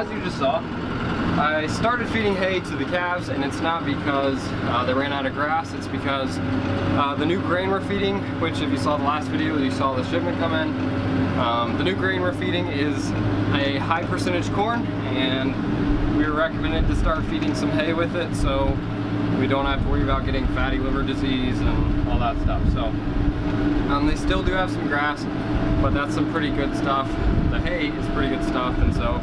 As you just saw, I started feeding hay to the calves and it's not because uh, they ran out of grass, it's because uh, the new grain we're feeding, which if you saw the last video, you saw the shipment come in, um, the new grain we're feeding is a high percentage corn and we were recommended to start feeding some hay with it so we don't have to worry about getting fatty liver disease and all that stuff. So um, they still do have some grass, but that's some pretty good stuff. The hay is pretty good stuff and so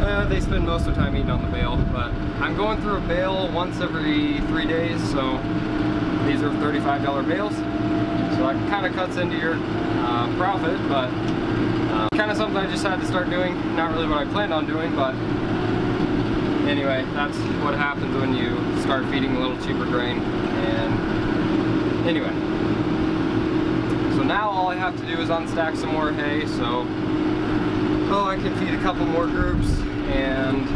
uh, they spend most of the time eating on the bale, but I'm going through a bale once every three days, so these are $35 bales. So that kind of cuts into your uh, profit, but uh, kind of something I just had to start doing. Not really what I planned on doing, but anyway, that's what happens when you start feeding a little cheaper grain. And anyway, so now all I have to do is unstack some more hay, so oh, I can feed a couple more groups and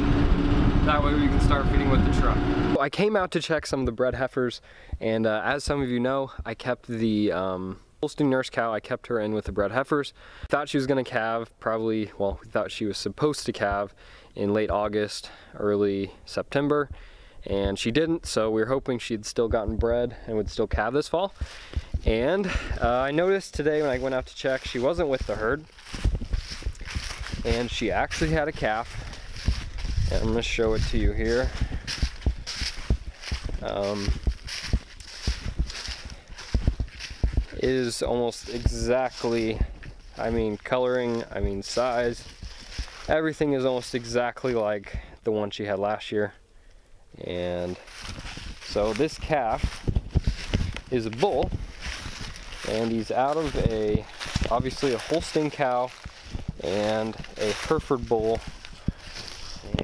that way we can start feeding with the truck. I came out to check some of the bred heifers and uh, as some of you know, I kept the um, Holstein nurse cow, I kept her in with the bred heifers. Thought she was gonna calve, probably, well, we thought she was supposed to calve in late August, early September, and she didn't, so we were hoping she'd still gotten bred and would still calve this fall. And uh, I noticed today when I went out to check, she wasn't with the herd, and she actually had a calf and I'm gonna show it to you here um, is almost exactly I mean coloring I mean size everything is almost exactly like the one she had last year. And so this calf is a bull and he's out of a, obviously a Holstein cow and a Hereford bull.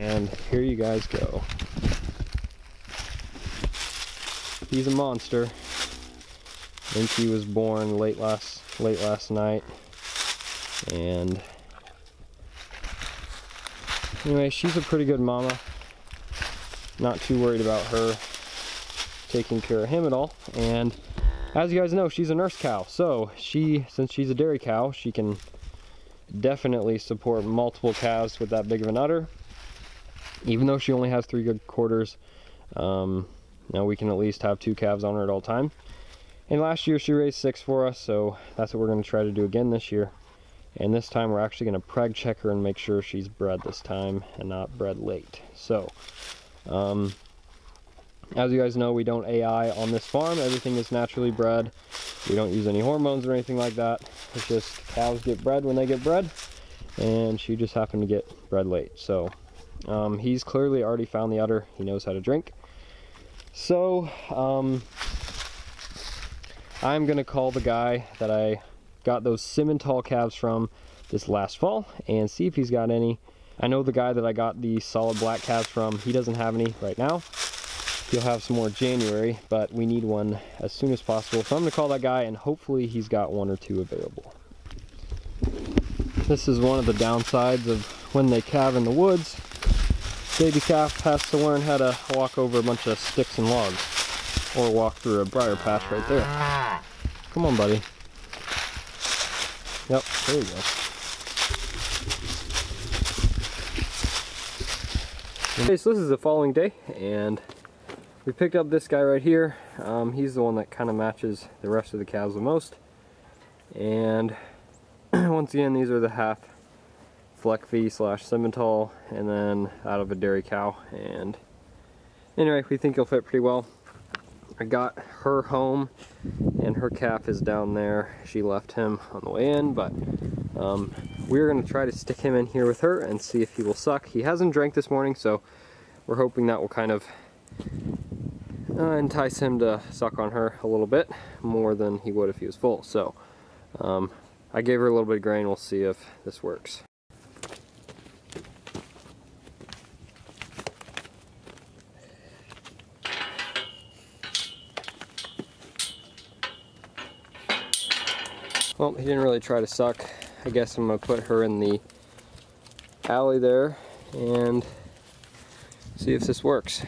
And here you guys go. He's a monster. I think he was born late last late last night. And anyway, she's a pretty good mama. Not too worried about her taking care of him at all. And as you guys know, she's a nurse cow. So she, since she's a dairy cow, she can definitely support multiple calves with that big of an udder. Even though she only has three good quarters, um, now we can at least have two calves on her at all time. And last year she raised six for us, so that's what we're going to try to do again this year. And this time we're actually going to preg check her and make sure she's bred this time and not bred late. So, um, as you guys know, we don't AI on this farm. Everything is naturally bred. We don't use any hormones or anything like that. It's just cows get bred when they get bred. And she just happened to get bred late. So um, he's clearly already found the udder. He knows how to drink. So um, I'm going to call the guy that I got those Simmental calves from this last fall and see if he's got any. I know the guy that I got the solid black calves from, he doesn't have any right now. He'll have some more January, but we need one as soon as possible. So I'm gonna call that guy and hopefully he's got one or two available. This is one of the downsides of when they calve in the woods. Baby calf has to learn how to walk over a bunch of sticks and logs or walk through a briar patch right there. Come on, buddy. Yep, there you go. Okay, so this is the following day, and we picked up this guy right here. Um, he's the one that kind of matches the rest of the cows the most. And once again, these are the half fleck slash Simmental, and then out of a dairy cow. And anyway, we think he'll fit pretty well. I got her home, and her calf is down there. She left him on the way in, but um, we're going to try to stick him in here with her and see if he will suck. He hasn't drank this morning, so we're hoping that will kind of uh, entice him to suck on her a little bit more than he would if he was full. So um, I gave her a little bit of grain. We'll see if this works. Well, he didn't really try to suck. I guess I'm gonna put her in the alley there and see if this works.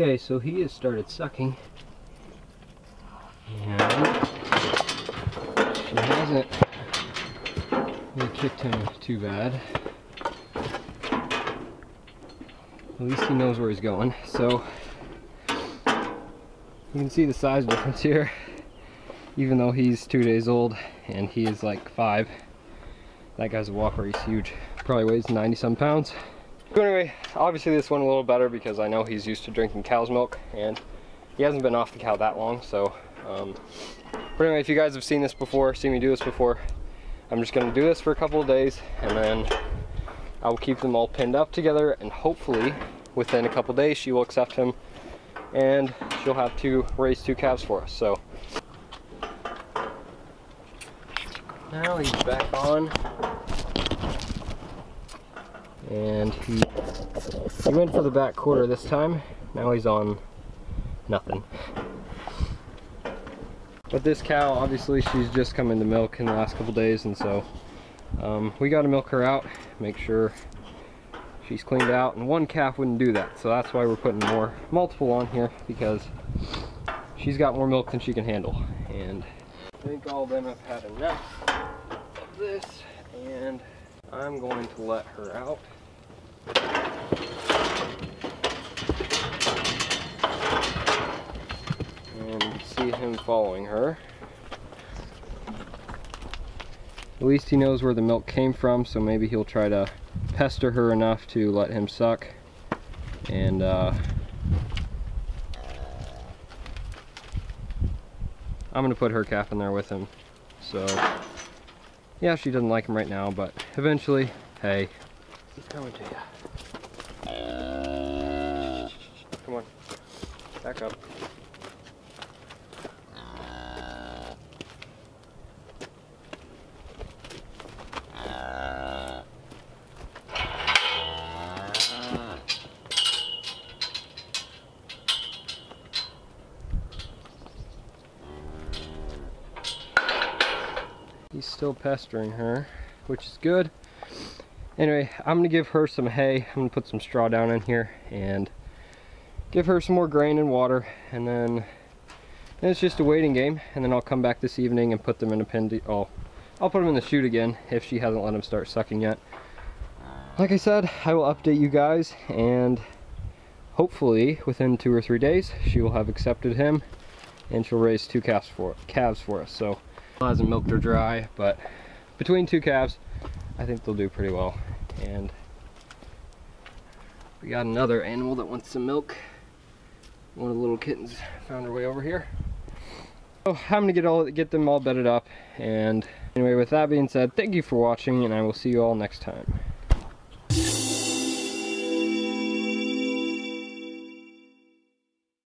Okay, so he has started sucking. And she hasn't really kicked him too bad. At least he knows where he's going. So you can see the size difference here. Even though he's two days old and he is like five. That guy's a whopper, he's huge. Probably weighs 90 some pounds. Anyway, obviously this went a little better because I know he's used to drinking cow's milk and he hasn't been off the cow that long. So, um, but anyway, if you guys have seen this before, seen me do this before, I'm just gonna do this for a couple of days and then I will keep them all pinned up together and hopefully within a couple days she will accept him and she'll have to raise two calves for us. So now he's back on. And he, he went for the back quarter this time. Now he's on nothing. But this cow, obviously she's just come into milk in the last couple days and so um, we got to milk her out, make sure she's cleaned out and one calf wouldn't do that so that's why we're putting more multiple on here because she's got more milk than she can handle and I think all of them have had enough of this and I'm going to let her out and see him following her. At least he knows where the milk came from so maybe he'll try to pester her enough to let him suck. And uh, I'm gonna put her calf in there with him. So yeah she doesn't like him right now but eventually hey he's coming to you come on. Back up. He's still pestering her, which is good. Anyway, I'm gonna give her some hay. I'm gonna put some straw down in here and give her some more grain and water and then, it's just a waiting game and then I'll come back this evening and put them in a pen. Oh, I'll put them in the chute again if she hasn't let them start sucking yet. Like I said, I will update you guys and hopefully within two or three days she will have accepted him and she'll raise two calves for calves for us. So hasn't milked her dry, but between two calves, I think they'll do pretty well. And we got another animal that wants some milk. One of the little kittens found her way over here. So I'm gonna get all get them all bedded up. And anyway, with that being said, thank you for watching, and I will see you all next time.